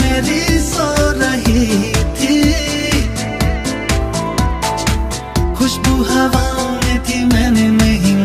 मेरी सो रही थी। खुशबू हवा में थी मैंने नहीं